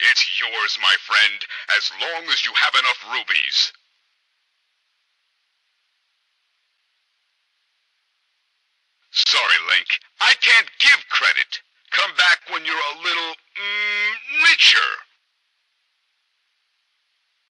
It's yours, my friend, as long as you have enough rubies. Sorry, Link. I can't give credit. Come back when you're a little, mm, richer.